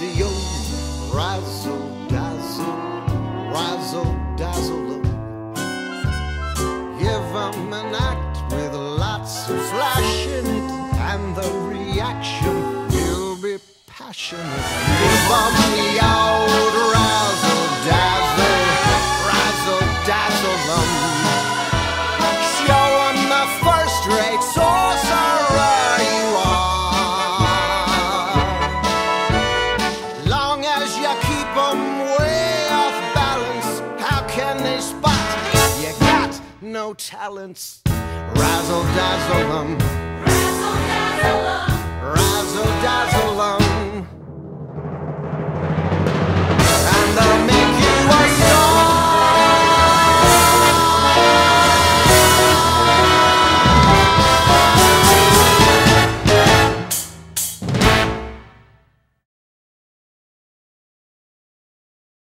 the old razzle dazzle, razzle dazzle. Give 'em an act with lots of flashing it, and the reaction will be passionate. Give 'em the keep 'em way off balance, how can they spot? You got no talents? Razzle dazzle 'em,